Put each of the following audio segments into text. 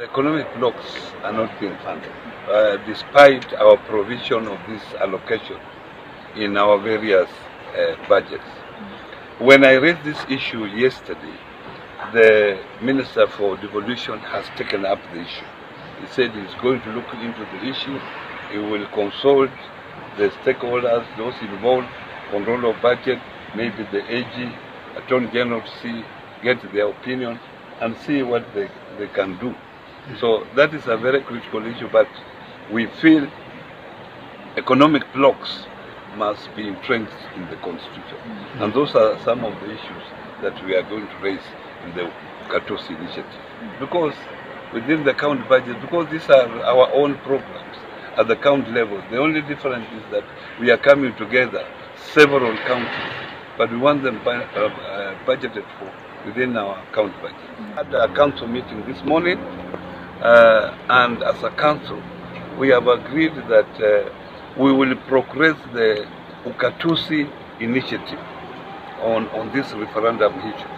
The economic blocs are not being funded, uh, despite our provision of this allocation in our various uh, budgets. When I raised this issue yesterday, the Minister for Devolution has taken up the issue. He said he's going to look into the issue. He will consult the stakeholders, those involved, control of budget, maybe the AG, Attorney General to see, get their opinion and see what they, they can do. So that is a very critical issue, but we feel economic blocs must be entrenched in the constitution. And those are some of the issues that we are going to raise in the Ugatuzi initiative. Because within the county budget, because these are our own programs at the county level, the only difference is that we are coming together, several counties, but we want them bu- uh, uh, budgeted for within our county budget. At a council meeting this morning, and as a council, we have agreed that uh, we will progress the Ugatuzi initiative on, on this referendum issue.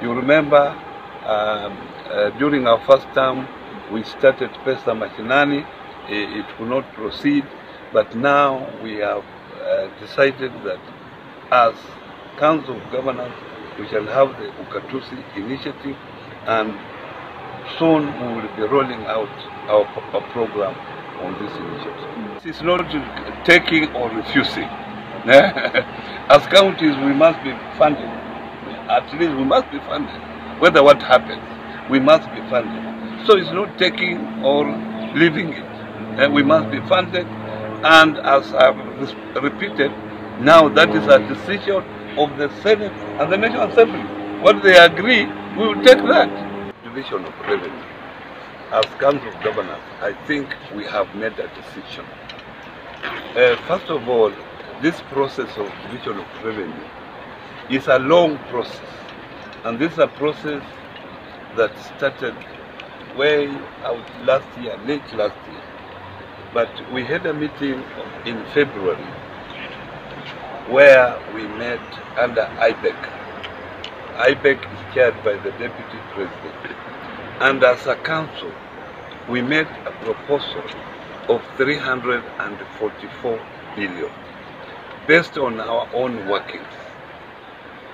You remember um, uh, during our first term, we started Pesa Mashinani, I- it could not proceed, but now we have uh, decided that as Council of Governors, we shall have the Ugatuzi initiative and soon we will be rolling out our, our program on this initiative. Mm. It's not taking or refusing. As counties, we must be funded. At least we must be funded. Whether what happens, we must be funded. So it's not taking or leaving it. We must be funded. And as I've repeated, now that is a decision of the Senate and the National Assembly. What they agree, we will take that. Division of revenue. As Council of Governors, I think we have made a decision. Uh, first of all, this process of division of revenue is a long process. And this is a process that started way out last year, late last year. But we had a meeting in February where we met under IBEC. IBEC is chaired by the Deputy President. And as a council, we made a proposal of 344 billion based on our own workings.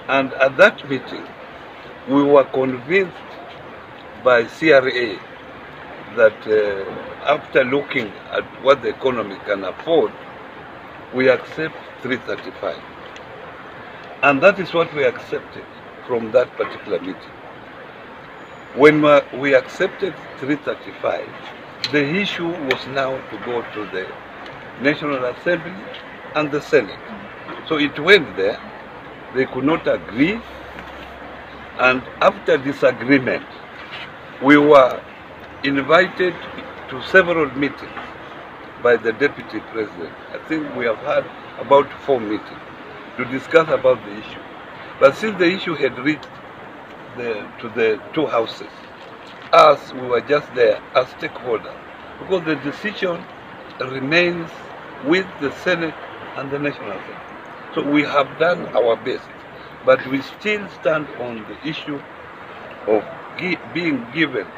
And at that meeting, we were convinced by CRA that uh, after looking at what the economy can afford, we accept 335. And that is what we accepted from that particular meeting. When we- we accepted 335, the issue was now to go to the National Assembly and the Senate. So it went there, they could not agree, and after disagreement, we were invited to several meetings by the Deputy President. I think we have had about four meetings to discuss about the issue. But since the issue had reached the, to the two houses, us, we were just there as stakeholders, because the decision remains with the Senate and the National Assembly. So we have done our best, but we still stand on the issue of gi- being given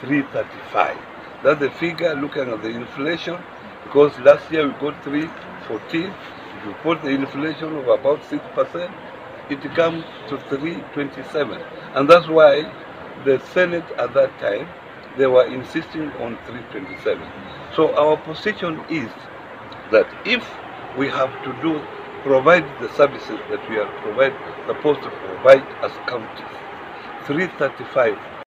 335. That's the figure looking at the inflation, because last year we got 314. If you put the inflation of about 6%, it comes to 327. And that's why the Senate at that time, they were insisting on 327. So our position is that if we have to do, provide the services that we are provide, supposed to provide as counties, 335